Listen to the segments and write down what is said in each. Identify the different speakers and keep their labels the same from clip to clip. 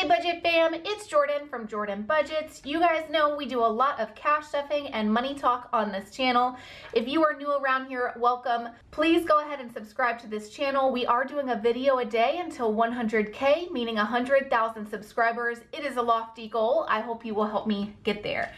Speaker 1: Hey budget fam, it's Jordan from Jordan Budgets. You guys know we do a lot of cash stuffing and money talk on this channel. If you are new around here, welcome. Please go ahead and subscribe to this channel. We are doing a video a day until 100K, meaning 100,000 subscribers. It is a lofty goal. I hope you will help me get there.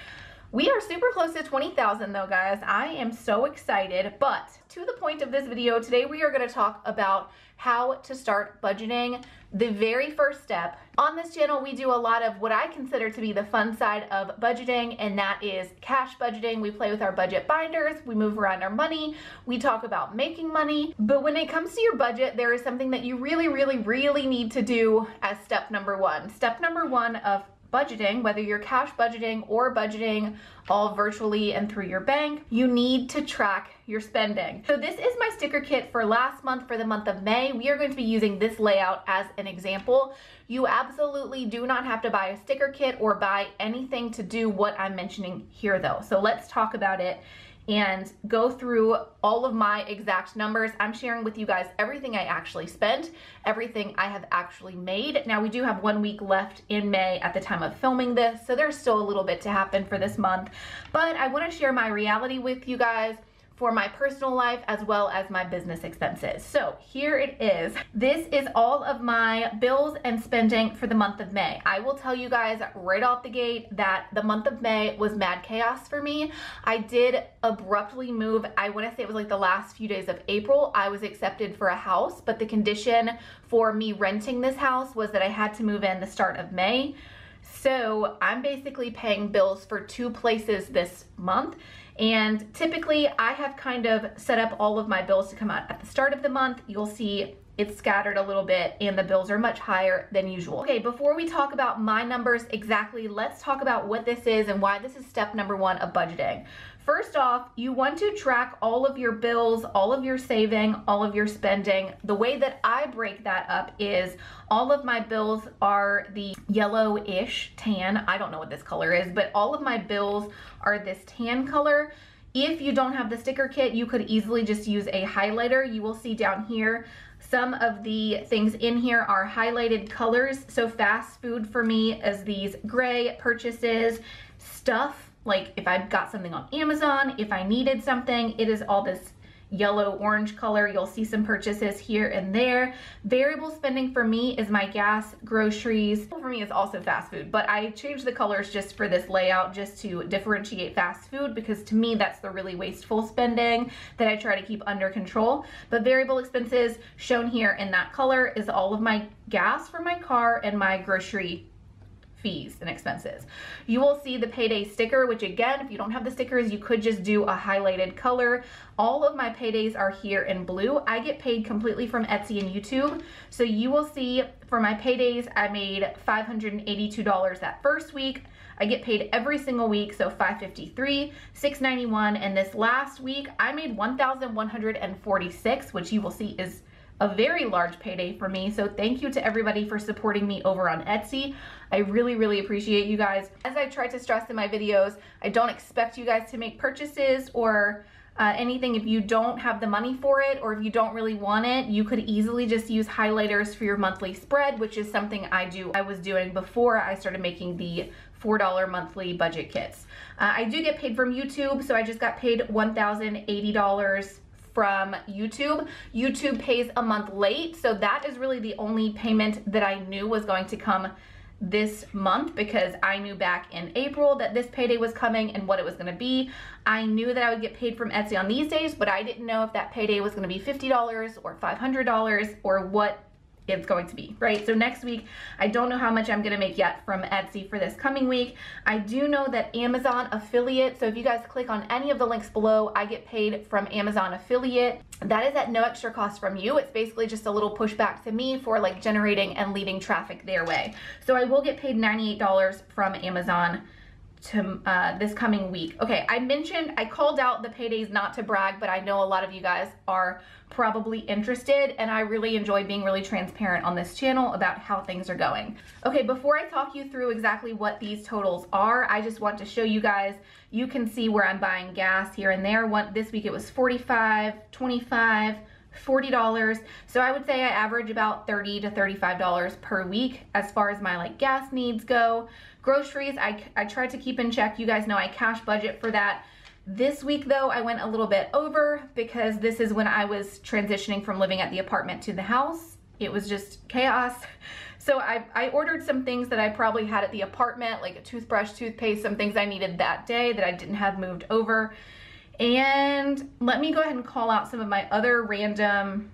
Speaker 1: We are super close to 20,000 though, guys. I am so excited, but to the point of this video, today we are gonna talk about how to start budgeting. The very first step. On this channel, we do a lot of what I consider to be the fun side of budgeting, and that is cash budgeting. We play with our budget binders, we move around our money, we talk about making money. But when it comes to your budget, there is something that you really, really, really need to do as step number one. Step number one of budgeting, whether you're cash budgeting or budgeting all virtually and through your bank, you need to track your spending. So this is my sticker kit for last month for the month of May. We are going to be using this layout as an example. You absolutely do not have to buy a sticker kit or buy anything to do what I'm mentioning here though. So let's talk about it and go through all of my exact numbers. I'm sharing with you guys everything I actually spent, everything I have actually made. Now we do have one week left in May at the time of filming this, so there's still a little bit to happen for this month, but I wanna share my reality with you guys for my personal life as well as my business expenses. So here it is. This is all of my bills and spending for the month of May. I will tell you guys right off the gate that the month of May was mad chaos for me. I did abruptly move. I want to say it was like the last few days of April. I was accepted for a house, but the condition for me renting this house was that I had to move in the start of May. So I'm basically paying bills for two places this month and typically I have kind of set up all of my bills to come out at the start of the month. You'll see it's scattered a little bit and the bills are much higher than usual. Okay, before we talk about my numbers exactly, let's talk about what this is and why this is step number one of budgeting. First off, you want to track all of your bills, all of your saving, all of your spending. The way that I break that up is all of my bills are the yellowish tan. I don't know what this color is, but all of my bills are this tan color. If you don't have the sticker kit, you could easily just use a highlighter. You will see down here some of the things in here are highlighted colors. So fast food for me is these gray purchases, stuff like if I've got something on Amazon, if I needed something, it is all this yellow orange color. You'll see some purchases here and there. Variable spending for me is my gas, groceries. For me is also fast food, but I changed the colors just for this layout just to differentiate fast food because to me that's the really wasteful spending that I try to keep under control. But variable expenses shown here in that color is all of my gas for my car and my grocery fees and expenses. You will see the payday sticker, which again, if you don't have the stickers, you could just do a highlighted color. All of my paydays are here in blue. I get paid completely from Etsy and YouTube. So you will see for my paydays, I made $582 that first week. I get paid every single week, so 553, 691, and this last week I made 1,146, which you will see is a very large payday for me. So thank you to everybody for supporting me over on Etsy. I really, really appreciate you guys. As I try to stress in my videos, I don't expect you guys to make purchases or uh, anything if you don't have the money for it or if you don't really want it you could easily just use highlighters for your monthly spread which is something I do I was doing before I started making the $4 monthly budget kits uh, I do get paid from YouTube so I just got paid $1,080 from YouTube. YouTube pays a month late, so that is really the only payment that I knew was going to come this month because I knew back in April that this payday was coming and what it was gonna be. I knew that I would get paid from Etsy on these days, but I didn't know if that payday was gonna be $50 or $500 or what it's going to be, right? So next week, I don't know how much I'm gonna make yet from Etsy for this coming week. I do know that Amazon affiliate, so if you guys click on any of the links below, I get paid from Amazon affiliate. That is at no extra cost from you. It's basically just a little pushback to me for like generating and leading traffic their way. So I will get paid $98 from Amazon to uh, this coming week. Okay, I mentioned, I called out the paydays not to brag, but I know a lot of you guys are probably interested and I really enjoy being really transparent on this channel about how things are going. Okay, before I talk you through exactly what these totals are, I just want to show you guys, you can see where I'm buying gas here and there. One, this week it was 45, 25, $40. So I would say I average about 30 to $35 per week as far as my like gas needs go. Groceries, I, I try to keep in check. You guys know I cash budget for that. This week though, I went a little bit over because this is when I was transitioning from living at the apartment to the house. It was just chaos. So I, I ordered some things that I probably had at the apartment, like a toothbrush, toothpaste, some things I needed that day that I didn't have moved over. And let me go ahead and call out some of my other random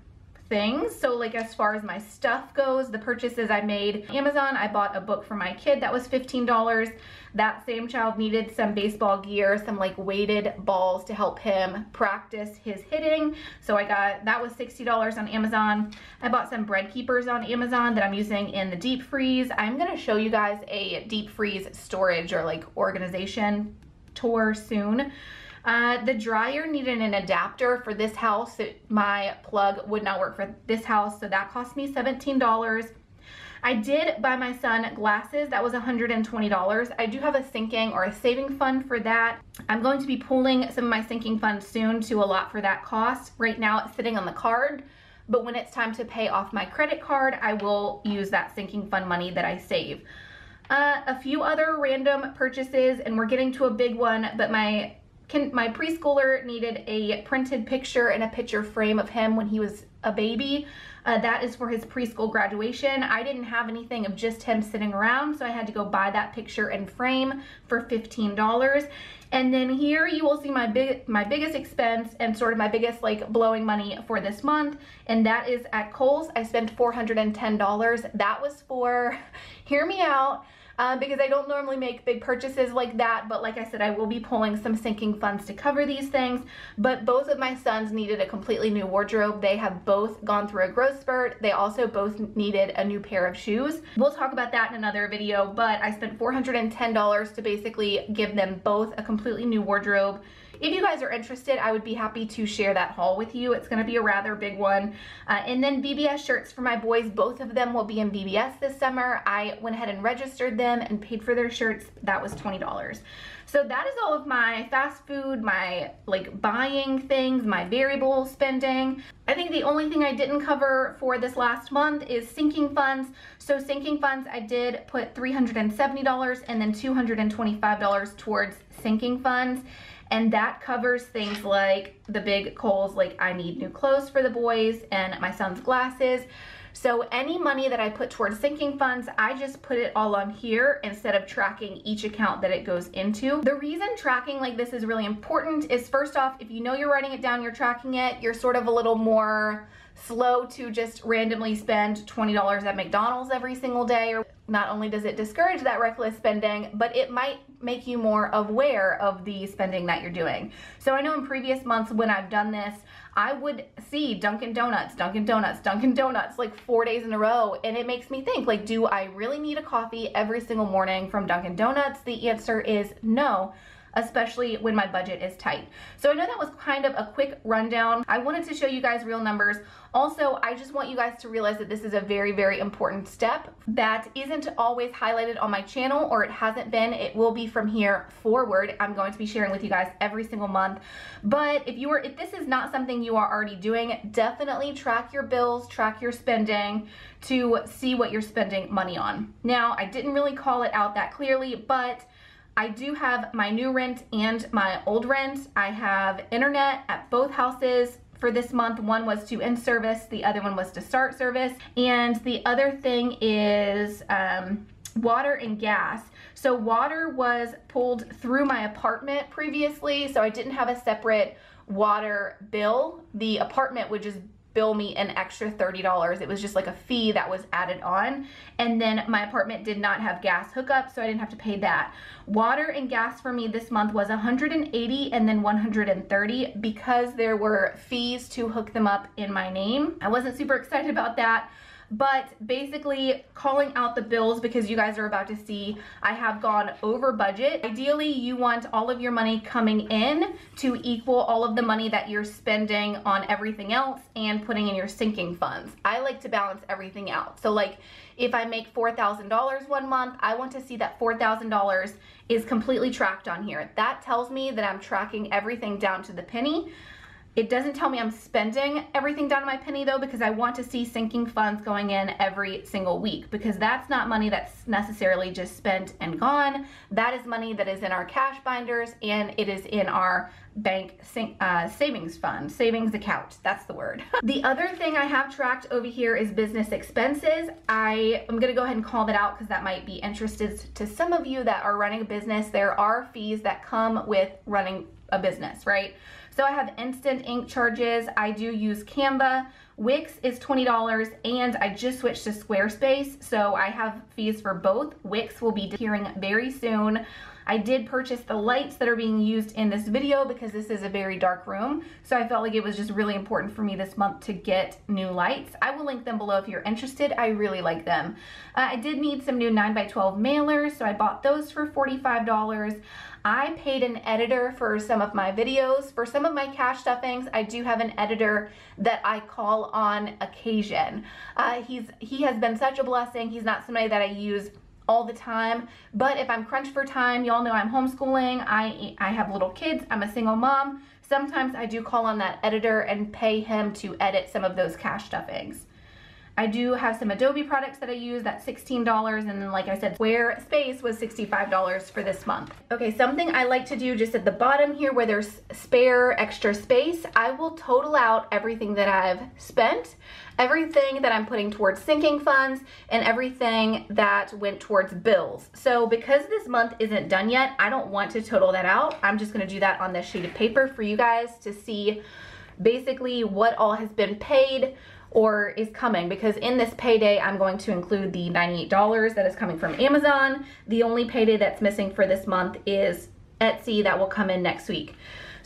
Speaker 1: things. So like as far as my stuff goes, the purchases I made, Amazon, I bought a book for my kid that was $15. That same child needed some baseball gear, some like weighted balls to help him practice his hitting. So I got, that was $60 on Amazon. I bought some bread keepers on Amazon that I'm using in the deep freeze. I'm gonna show you guys a deep freeze storage or like organization tour soon. Uh, the dryer needed an adapter for this house. It, my plug would not work for this house, so that cost me $17. I did buy my son glasses. That was $120. I do have a sinking or a saving fund for that. I'm going to be pulling some of my sinking funds soon to allot for that cost. Right now it's sitting on the card, but when it's time to pay off my credit card, I will use that sinking fund money that I save. Uh, a few other random purchases, and we're getting to a big one, but my can, my preschooler needed a printed picture and a picture frame of him when he was a baby. Uh, that is for his preschool graduation. I didn't have anything of just him sitting around, so I had to go buy that picture and frame for $15. And then here you will see my big my biggest expense and sort of my biggest like blowing money for this month, and that is at Kohl's. I spent $410. That was for, hear me out, uh, because I don't normally make big purchases like that. But like I said, I will be pulling some sinking funds to cover these things. But both of my sons needed a completely new wardrobe. They have both gone through a growth spurt. They also both needed a new pair of shoes. We'll talk about that in another video, but I spent $410 to basically give them both a completely new wardrobe if you guys are interested, I would be happy to share that haul with you. It's going to be a rather big one. Uh, and then VBS shirts for my boys. Both of them will be in VBS this summer. I went ahead and registered them and paid for their shirts. That was $20. So that is all of my fast food, my like buying things, my variable spending. I think the only thing I didn't cover for this last month is sinking funds. So sinking funds, I did put $370 and then $225 towards sinking funds and that covers things like the big Kohl's, like I need new clothes for the boys and my son's glasses. So any money that I put towards sinking funds, I just put it all on here instead of tracking each account that it goes into. The reason tracking like this is really important is first off, if you know you're writing it down, you're tracking it, you're sort of a little more slow to just randomly spend $20 at McDonald's every single day or not only does it discourage that reckless spending, but it might make you more aware of the spending that you're doing. So I know in previous months when I've done this, I would see Dunkin' Donuts, Dunkin' Donuts, Dunkin' Donuts like four days in a row. And it makes me think like, do I really need a coffee every single morning from Dunkin' Donuts? The answer is no especially when my budget is tight. So I know that was kind of a quick rundown. I wanted to show you guys real numbers. Also, I just want you guys to realize that this is a very, very important step that isn't always highlighted on my channel or it hasn't been. It will be from here forward. I'm going to be sharing with you guys every single month. But if you are, if this is not something you are already doing, definitely track your bills, track your spending to see what you're spending money on. Now, I didn't really call it out that clearly, but I do have my new rent and my old rent. I have internet at both houses for this month. One was to end service, the other one was to start service. And the other thing is um, water and gas. So water was pulled through my apartment previously, so I didn't have a separate water bill. The apartment would just bill me an extra $30. It was just like a fee that was added on. And then my apartment did not have gas hookup, so I didn't have to pay that. Water and gas for me this month was 180 and then 130 because there were fees to hook them up in my name. I wasn't super excited about that but basically calling out the bills because you guys are about to see I have gone over budget. Ideally, you want all of your money coming in to equal all of the money that you're spending on everything else and putting in your sinking funds. I like to balance everything out. So like if I make $4,000 one month, I want to see that $4,000 is completely tracked on here. That tells me that I'm tracking everything down to the penny It doesn't tell me I'm spending everything down to my penny though because I want to see sinking funds going in every single week because that's not money that's necessarily just spent and gone. That is money that is in our cash binders and it is in our bank uh, savings fund, savings account. That's the word. the other thing I have tracked over here is business expenses. I am going to go ahead and call that out because that might be interested to some of you that are running a business. There are fees that come with running a business, right? So I have instant ink charges. I do use Canva. Wix is $20 and I just switched to Squarespace. So I have fees for both. Wix will be hearing very soon. I did purchase the lights that are being used in this video because this is a very dark room. So I felt like it was just really important for me this month to get new lights. I will link them below if you're interested. I really like them. Uh, I did need some new 9x12 mailers, so I bought those for $45. I paid an editor for some of my videos. For some of my cash stuffings, I do have an editor that I call on occasion. Uh, he's He has been such a blessing. He's not somebody that I use all the time. But if I'm crunched for time, y'all know I'm homeschooling. I, I have little kids. I'm a single mom. Sometimes I do call on that editor and pay him to edit some of those cash stuffings. I do have some Adobe products that I use, that's $16, and then like I said, Squarespace was $65 for this month. Okay, something I like to do just at the bottom here where there's spare extra space, I will total out everything that I've spent, everything that I'm putting towards sinking funds, and everything that went towards bills. So because this month isn't done yet, I don't want to total that out. I'm just gonna do that on this sheet of paper for you guys to see basically what all has been paid, or is coming because in this payday I'm going to include the $98 that is coming from Amazon. The only payday that's missing for this month is Etsy that will come in next week.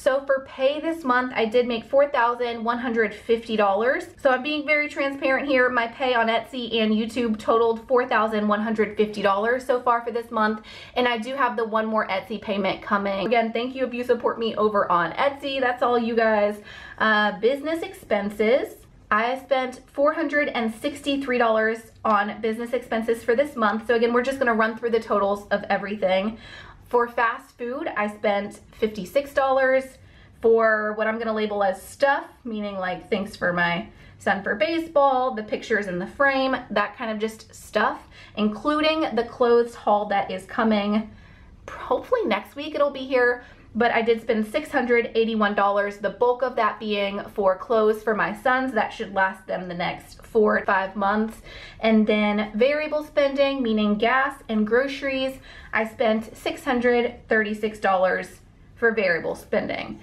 Speaker 1: So for pay this month, I did make $4,150. So I'm being very transparent here. My pay on Etsy and YouTube totaled $4,150 so far for this month. And I do have the one more Etsy payment coming. Again, thank you if you support me over on Etsy. That's all you guys. Uh, business expenses. I spent $463 on business expenses for this month. So again, we're just gonna run through the totals of everything. For fast food, I spent $56 for what I'm gonna label as stuff, meaning like things for my son for baseball, the pictures in the frame, that kind of just stuff, including the clothes haul that is coming hopefully next week it'll be here but I did spend $681, the bulk of that being for clothes for my sons. That should last them the next four five months. And then variable spending, meaning gas and groceries, I spent $636 for variable spending.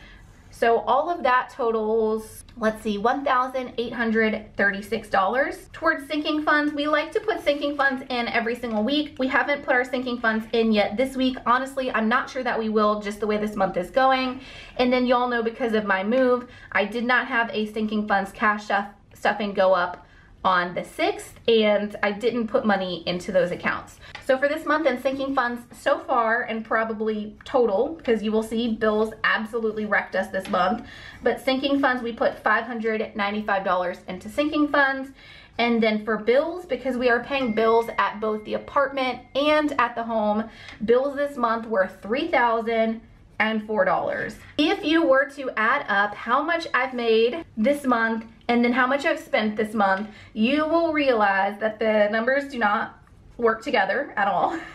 Speaker 1: So all of that totals, let's see, $1,836. Towards sinking funds, we like to put sinking funds in every single week. We haven't put our sinking funds in yet this week. Honestly, I'm not sure that we will just the way this month is going. And then y'all know because of my move, I did not have a sinking funds cash stuff stuffing go up on the 6th and I didn't put money into those accounts. So for this month in sinking funds so far and probably total because you will see bills absolutely wrecked us this month but sinking funds we put $595 into sinking funds and then for bills, because we are paying bills at both the apartment and at the home, bills this month were 3000 and $4. If you were to add up how much I've made this month and then how much I've spent this month, you will realize that the numbers do not work together at all.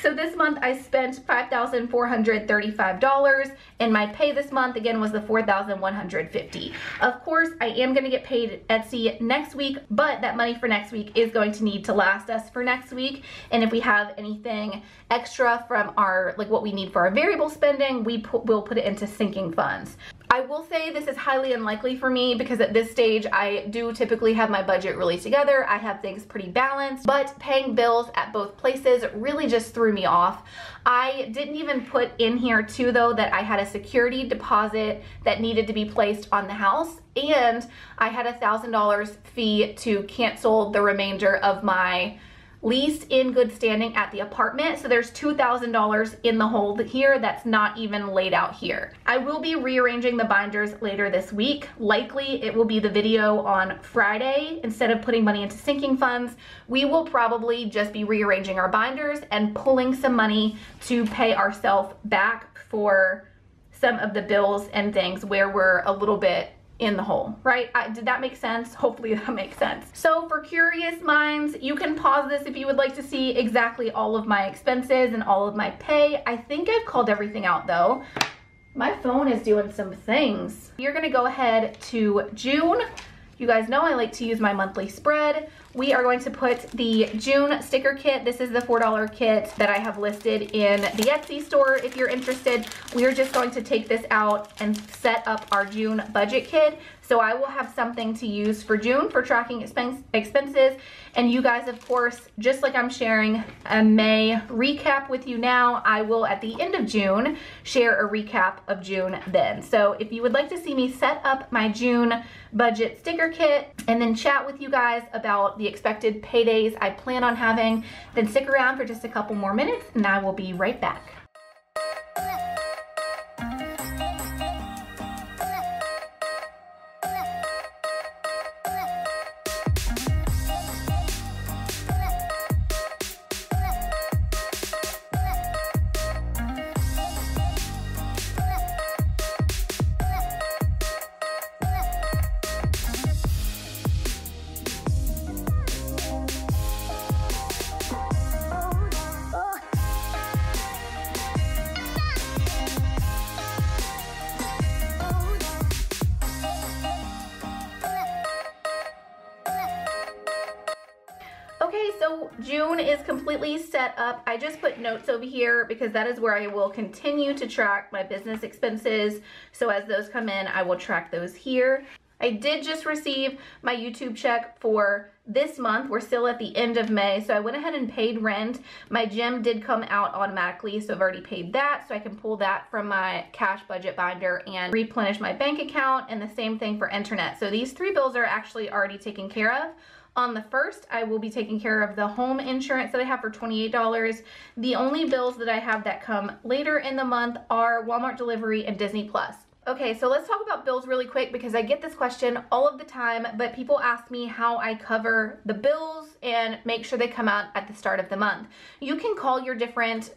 Speaker 1: So this month I spent $5,435 and my pay this month again was the 4,150. Of course, I am gonna get paid Etsy next week, but that money for next week is going to need to last us for next week. And if we have anything extra from our, like what we need for our variable spending, we will put it into sinking funds. I will say this is highly unlikely for me because at this stage I do typically have my budget really together. I have things pretty balanced, but paying bills at both places really just threw me off. I didn't even put in here too though that I had a security deposit that needed to be placed on the house and I had a thousand dollars fee to cancel the remainder of my leased in good standing at the apartment. So there's $2,000 in the hole here that's not even laid out here. I will be rearranging the binders later this week. Likely it will be the video on Friday. Instead of putting money into sinking funds, we will probably just be rearranging our binders and pulling some money to pay ourselves back for some of the bills and things where we're a little bit in the hole, right? I, did that make sense? Hopefully that makes sense. So for curious minds, you can pause this if you would like to see exactly all of my expenses and all of my pay. I think I've called everything out though. My phone is doing some things. You're gonna go ahead to June. You guys know I like to use my monthly spread. We are going to put the June sticker kit. This is the $4 kit that I have listed in the Etsy store if you're interested. We are just going to take this out and set up our June budget kit. So I will have something to use for June for tracking expense, expenses. And you guys, of course, just like I'm sharing a May recap with you now, I will at the end of June share a recap of June then. So if you would like to see me set up my June budget sticker kit and then chat with you guys about the expected paydays I plan on having, then stick around for just a couple more minutes and I will be right back. Is completely set up. I just put notes over here because that is where I will continue to track my business expenses. So as those come in, I will track those here. I did just receive my YouTube check for this month. We're still at the end of May, so I went ahead and paid rent. My gym did come out automatically, so I've already paid that, so I can pull that from my cash budget binder and replenish my bank account, and the same thing for internet. So these three bills are actually already taken care of. On the first, I will be taking care of the home insurance that I have for $28. The only bills that I have that come later in the month are Walmart delivery and Disney Plus. Okay, so let's talk about bills really quick because I get this question all of the time, but people ask me how I cover the bills and make sure they come out at the start of the month. You can call your different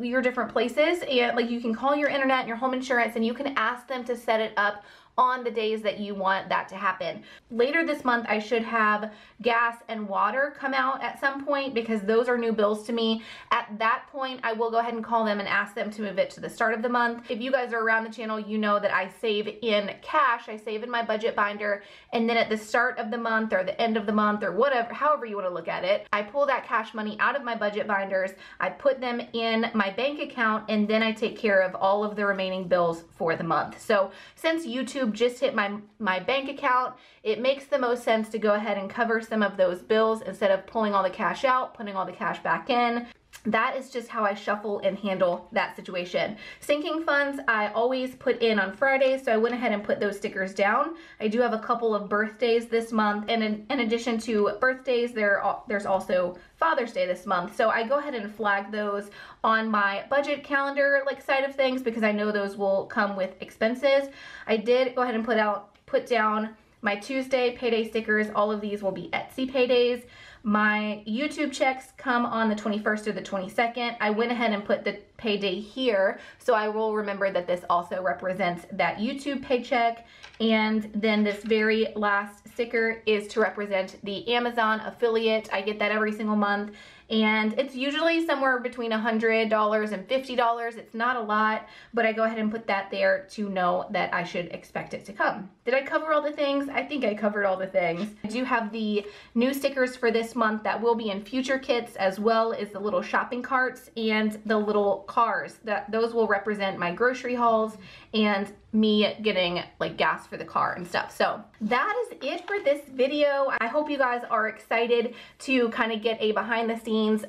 Speaker 1: your different places and like you can call your internet and your home insurance and you can ask them to set it up on the days that you want that to happen. Later this month, I should have gas and water come out at some point because those are new bills to me. At that point, I will go ahead and call them and ask them to move it to the start of the month. If you guys are around the channel, you know that I save in cash. I save in my budget binder. And then at the start of the month or the end of the month or whatever, however you want to look at it, I pull that cash money out of my budget binders. I put them in my bank account and then I take care of all of the remaining bills for the month. So since YouTube YouTube just hit my, my bank account, it makes the most sense to go ahead and cover some of those bills instead of pulling all the cash out, putting all the cash back in that is just how I shuffle and handle that situation. Sinking funds, I always put in on Fridays, so I went ahead and put those stickers down. I do have a couple of birthdays this month, and in, in addition to birthdays, there there's also Father's Day this month. So I go ahead and flag those on my budget calendar like side of things because I know those will come with expenses. I did go ahead and put out put down my Tuesday payday stickers. All of these will be Etsy paydays. My YouTube checks come on the 21st or the 22nd. I went ahead and put the payday here, so I will remember that this also represents that YouTube paycheck. And then this very last sticker is to represent the Amazon affiliate. I get that every single month and it's usually somewhere between $100 and $50. It's not a lot, but I go ahead and put that there to know that I should expect it to come. Did I cover all the things? I think I covered all the things. I do have the new stickers for this month that will be in future kits as well as the little shopping carts and the little cars. That Those will represent my grocery hauls and me getting like gas for the car and stuff. So that is it for this video. I hope you guys are excited to kind of get a behind the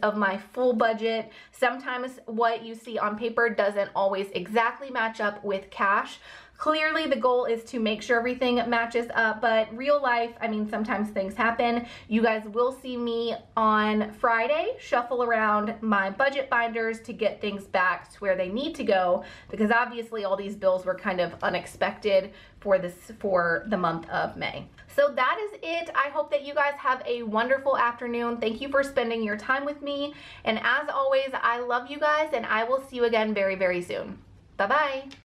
Speaker 1: of my full budget. Sometimes what you see on paper doesn't always exactly match up with cash. Clearly the goal is to make sure everything matches up, but real life, I mean, sometimes things happen. You guys will see me on Friday shuffle around my budget binders to get things back to where they need to go because obviously all these bills were kind of unexpected for this for the month of May. So that is it. I hope that you guys have a wonderful afternoon. Thank you for spending your time with me. And as always, I love you guys and I will see you again very, very soon. Bye-bye.